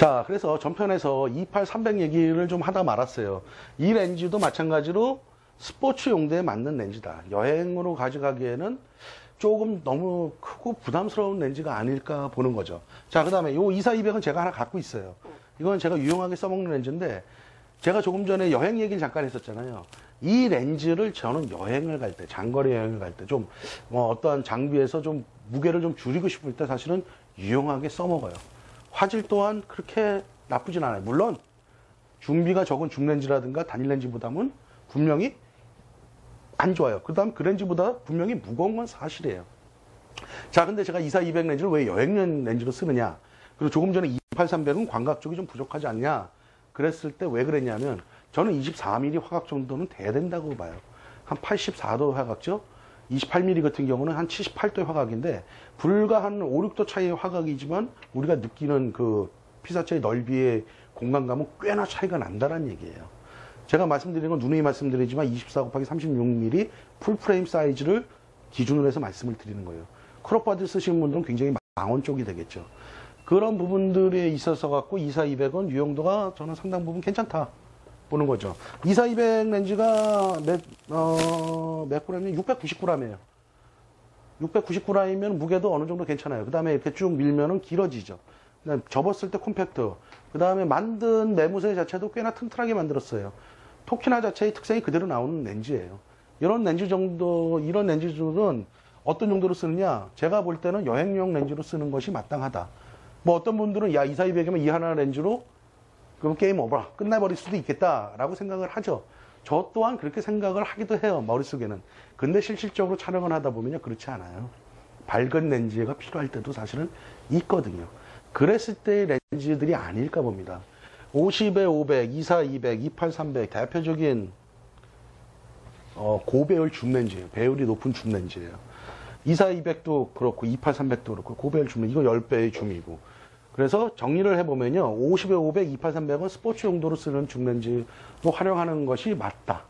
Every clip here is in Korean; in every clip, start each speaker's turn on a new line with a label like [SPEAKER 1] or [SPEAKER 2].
[SPEAKER 1] 자, 그래서 전편에서 28300 얘기를 좀 하다 말았어요. 이 렌즈도 마찬가지로 스포츠 용도에 맞는 렌즈다. 여행으로 가져가기에는 조금 너무 크고 부담스러운 렌즈가 아닐까 보는 거죠. 자, 그 다음에 요 24200은 제가 하나 갖고 있어요. 이건 제가 유용하게 써먹는 렌즈인데, 제가 조금 전에 여행 얘기를 잠깐 했었잖아요. 이 렌즈를 저는 여행을 갈 때, 장거리 여행을 갈 때 좀, 뭐 어떠한 장비에서 좀 무게를 좀 줄이고 싶을 때 사실은 유용하게 써먹어요. 화질 또한 그렇게 나쁘진 않아요. 물론, 준비가 적은 줌렌즈라든가 단일 렌즈보다는 분명히 안 좋아요. 그 다음 그 렌즈보다 분명히 무거운 건 사실이에요. 자, 근데 제가 24-200 렌즈를 왜 여행 렌즈로 쓰느냐? 그리고 조금 전에 28-300은 광각 쪽이 좀 부족하지 않냐? 그랬을 때 왜 그랬냐면 저는 24mm 화각 정도는 돼야 된다고 봐요. 한 84도 화각죠? 28mm 같은 경우는 한 78도 화각인데 불과 한 5, 6도 차이의 화각이지만 우리가 느끼는 그 피사체의 넓이의 공간감은 꽤나 차이가 난다는 얘기예요. 제가 말씀드린 건 누누이 말씀드리지만 24 곱하기 36mm full frame 사이즈를 기준으로 해서 말씀을 드리는 거예요. crop body 쓰시는 분들은 굉장히 망원 쪽이 되겠죠. 그런 부분들에 있어서 갖고 24-200은 유용도가 저는 상당 부분 괜찮다 보는 거죠. 24-200 렌즈가 몇, 어, 몇 g이면 699g이에요. 699g이면 무게도 어느 정도 괜찮아요. 그 다음에 이렇게 쭉 밀면은 길어지죠. 그다음에 접었을 때 콤팩트. 그 다음에 만든 매무새 자체도 꽤나 튼튼하게 만들었어요. 토키나 자체의 특성이 그대로 나오는 렌즈예요. 이런 렌즈 정도, 이런 렌즈들은 어떤 용도로 쓰느냐? 제가 볼 때는 여행용 렌즈로 쓰는 것이 마땅하다. 뭐 어떤 분들은 야, 24-200이면 이 하나 렌즈로 그럼 게임 오버, 끝나버릴 수도 있겠다라고 생각을 하죠. 저 또한 그렇게 생각을 하기도 해요, 머릿속에는. 근데 실질적으로 촬영을 하다 보면요, 그렇지 않아요. 밝은 렌즈가 필요할 때도 사실은 있거든요. 그랬을 때의 렌즈들이 아닐까 봅니다. 50에 500, 24, 200, 28, 300 대표적인 어, 고배율 줌렌즈예요. 배율이 높은 줌렌즈예요. 24, 200도 그렇고 28, 300도 그렇고 고배율 줌렌즈 이거 10배의 줌이고 그래서 정리를 해보면요. 50에 500, 28, 300은 스포츠 용도로 쓰는 줌렌즈로 활용하는 것이 맞다.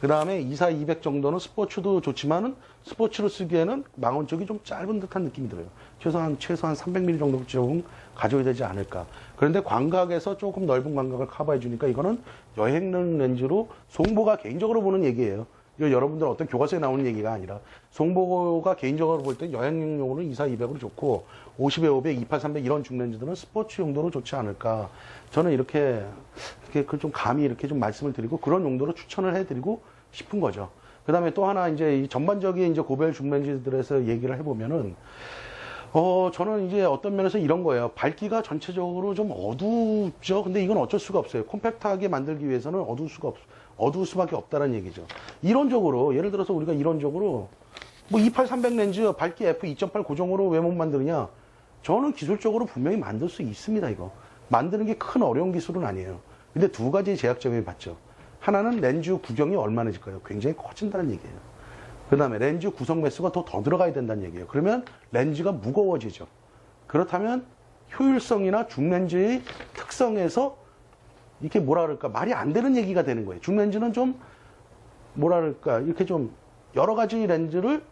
[SPEAKER 1] 그 다음에 24, 200 정도는 스포츠도 좋지만은 스포츠로 쓰기에는 망원 쪽이 좀 짧은 듯한 느낌이 들어요. 최소한, 최소한 300mm 정도 좀 가져야 되지 않을까. 그런데 광각에서 조금 넓은 광각을 커버해 주니까 이거는 여행 렌즈로 송보가 개인적으로 보는 얘기예요. 여러분들 어떤 교과서에 나오는 얘기가 아니라 송보가 개인적으로 볼 때 여행용으로는 24, 200으로 좋고 50에 500, 28, 300 이런 중렌즈들은 스포츠 용도로 좋지 않을까. 저는 이렇게 이렇게 그 좀 감히 이렇게 좀 말씀을 드리고 그런 용도로 추천을 해드리고 싶은 거죠. 그 다음에 또 하나 이제 전반적인 이제 고별 중렌즈들에서 얘기를 해보면은 어, 저는 이제 어떤 면에서 이런 거예요. 밝기가 전체적으로 좀 어둡죠. 근데 이건 어쩔 수가 없어요. 콤팩트하게 만들기 위해서는 어두울 수가 없, 어두울 수밖에 없다는 얘기죠. 이론적으로, 예를 들어서 우리가 이론적으로, 뭐 28300 렌즈 밝기 f2.8 고정으로 왜 못 만드느냐? 저는 기술적으로 분명히 만들 수 있습니다, 이거. 만드는 게 큰 어려운 기술은 아니에요. 근데 두 가지 제약점이 봤죠. 하나는 렌즈 구경이 얼마나 질까요? 굉장히 커진다는 얘기예요. 그 다음에 렌즈 구성 매수가 더, 더 들어가야 된다는 얘기예요. 그러면 렌즈가 무거워지죠. 그렇다면 효율성이나 중렌즈의 특성에서 이렇게 뭐라 그럴까 말이 안 되는 얘기가 되는 거예요. 중렌즈는 좀 뭐라 그럴까 이렇게 좀 여러 가지 렌즈를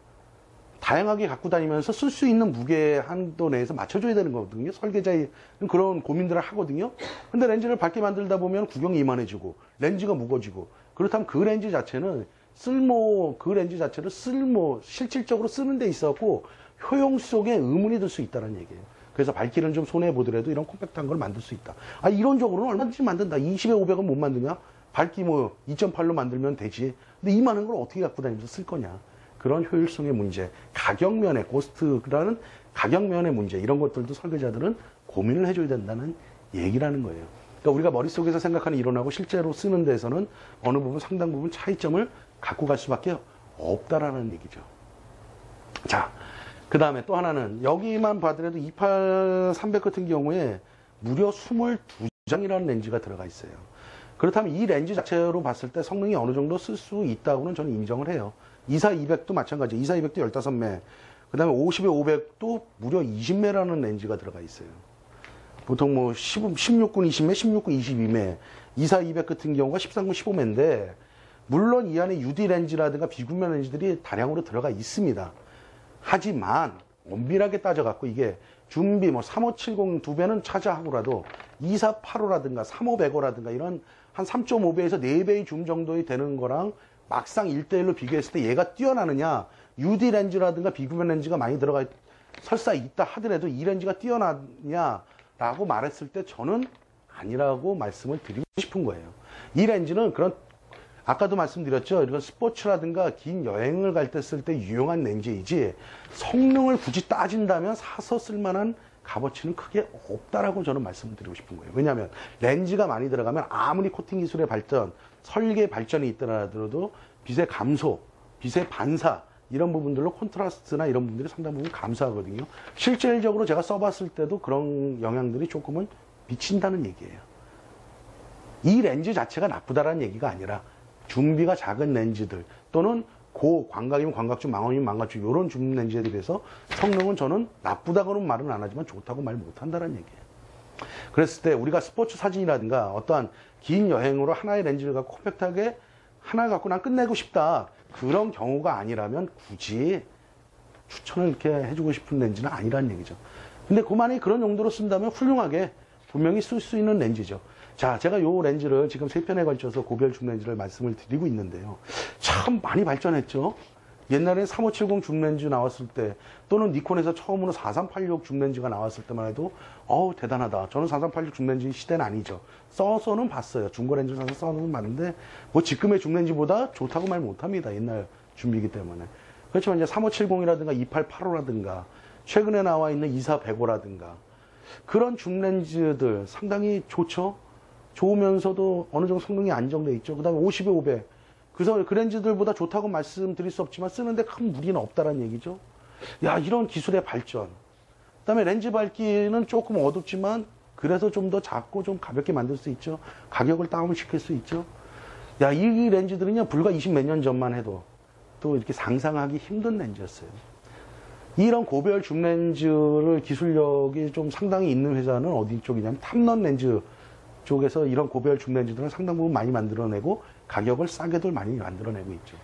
[SPEAKER 1] 다양하게 갖고 다니면서 쓸 수 있는 무게 한도 내에서 맞춰줘야 되는 거거든요. 설계자의 그런 고민들을 하거든요. 근데 렌즈를 밝게 만들다 보면 구경이 이만해지고 렌즈가 무거워지고 그렇다면 그 렌즈 자체는 쓸모 그 렌즈 자체를 쓸모 실질적으로 쓰는 데 있었고 효용 속에 의문이 들 수 있다는 얘기예요. 그래서 밝기는 좀 손해 보더라도 이런 콤팩트한 걸 만들 수 있다. 아 이론적으로는 얼마든지 만든다. 20에 500은 못 만드냐? 밝기 뭐 2.8로 만들면 되지. 근데 이 많은 걸 어떻게 갖고 다니면서 쓸 거냐? 그런 효율성의 문제, 가격면의 코스트라는 가격면의 문제 이런 것들도 설계자들은 고민을 해줘야 된다는 얘기라는 거예요. 그러니까 우리가 머릿속에서 생각하는 이론하고 실제로 쓰는 데서는 어느 부분 상당 부분 차이점을 갖고 갈 수밖에 없다라는 얘기죠. 자, 그 다음에 또 하나는 여기만 봐더라도 28300 같은 경우에 무려 22장이라는 렌즈가 들어가 있어요. 그렇다면 이 렌즈 자체로 봤을 때 성능이 어느 정도 쓸 수 있다고는 저는 인정을 해요. 24200도 마찬가지. 24200도 15매. 그 다음에 50에 500도 무려 20매라는 렌즈가 들어가 있어요. 보통 뭐 16군 20매, 16군 22매. 24200 같은 경우가 13군 15매인데 물론 이 안에 UD 렌즈라든가 비구면 렌즈들이 다량으로 들어가 있습니다. 하지만 엄밀하게 따져갖고 이게 준비 뭐 3570 두 배는 차지하고라도 2485라든가 3505라든가 이런 한 3.5배에서 4배의 줌 정도의 되는 거랑 막상 1대1로 비교했을 때 얘가 뛰어나느냐 UD 렌즈라든가 비구면 렌즈가 많이 들어가 있- 설사 있다 하더라도 이 렌즈가 뛰어나냐라고 말했을 때 저는 아니라고 말씀을 드리고 싶은 거예요. 이 렌즈는 그런 아까도 말씀드렸죠. 이런 스포츠라든가 긴 여행을 갈 때 쓸 때 유용한 렌즈이지 성능을 굳이 따진다면 사서 쓸만한 값어치는 크게 없다라고 저는 말씀을 드리고 싶은 거예요. 왜냐하면 렌즈가 많이 들어가면 아무리 코팅 기술의 발전, 설계 발전이 있더라도 빛의 감소, 빛의 반사 이런 부분들로 콘트라스트나 이런 부분들이 상당 부분 감소하거든요. 실질적으로 제가 써봤을 때도 그런 영향들이 조금은 미친다는 얘기예요. 이 렌즈 자체가 나쁘다라는 얘기가 아니라 준비가 작은 렌즈들 또는 고 광각이면 광각주, 망원이면 망각주 이런 줌 렌즈에 비해서 성능은 저는 나쁘다고는 말은 안 하지만 좋다고 말 못한다는 얘기예요. 그랬을 때 우리가 스포츠 사진이라든가 어떠한 긴 여행으로 하나의 렌즈를 갖고 컴팩트하게 하나 갖고 난 끝내고 싶다 그런 경우가 아니라면 굳이 추천을 이렇게 해주고 싶은 렌즈는 아니라는 얘기죠. 근데 그만이 그런 용도로 쓴다면 훌륭하게 분명히 쓸 수 있는 렌즈죠. 자, 제가 요 렌즈를 지금 세 편에 걸쳐서 고별 줌 렌즈를 말씀을 드리고 있는데요. 참 많이 발전했죠. 옛날에 3570 줌 렌즈 나왔을 때 또는 니콘에서 처음으로 4386 줌 렌즈가 나왔을 때만 해도 어우 대단하다. 저는 4386 줌 렌즈 시대는 아니죠. 써서는 봤어요. 중고 렌즈 사서 써는 봤는데 뭐 지금의 줌 렌즈보다 좋다고 말 못합니다. 옛날 준비기 때문에. 그렇지만 이제 3570이라든가 2885라든가 최근에 나와 있는 2405라든가 그런 줌 렌즈들 상당히 좋죠. 좋으면서도 어느 정도 성능이 안정돼 있죠. 그 다음에 50에 500. 그래서 그 렌즈들보다 좋다고 말씀드릴 수 없지만 쓰는데 큰 무리는 없다라는 얘기죠. 야, 이런 기술의 발전. 그 다음에 렌즈 밝기는 조금 어둡지만 그래서 좀 더 작고 좀 가볍게 만들 수 있죠. 가격을 다운시킬 수 있죠. 야, 이 렌즈들은요, 불과 20 몇 년 전만 해도 또 이렇게 상상하기 힘든 렌즈였어요. 이런 고별 줌 렌즈를 기술력이 좀 상당히 있는 회사는 어디 쪽이냐면 탐런 렌즈 쪽에서 이런 고별 줌 렌즈들은 상당 부분 많이 만들어내고 가격을 싸게들 많이 만들어내고 있죠.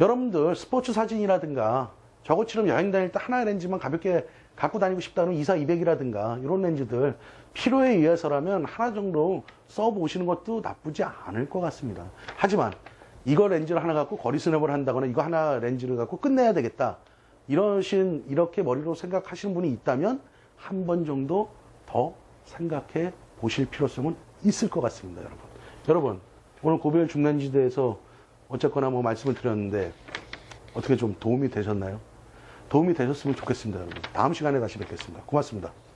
[SPEAKER 1] 여러분들 스포츠 사진이라든가 저것처럼 여행 다닐 때 하나의 렌즈만 가볍게 갖고 다니고 싶다는 24, 200이라든가 이런 렌즈들 필요에 의해서라면 하나 정도 써보시는 것도 나쁘지 않을 것 같습니다. 하지만 이거 렌즈를 하나 갖고 거리 스냅을 한다거나 이거 하나 렌즈를 갖고 끝내야 되겠다. 이러신 이렇게 머리로 생각하시는 분이 있다면 한 번 정도 더 생각해 보실 필요성은 있을 것 같습니다, 여러분. 여러분, 오늘 고별 중간지에 대해서 어쨌거나 뭐 말씀을 드렸는데 어떻게 좀 도움이 되셨나요? 도움이 되셨으면 좋겠습니다, 여러분. 다음 시간에 다시 뵙겠습니다. 고맙습니다.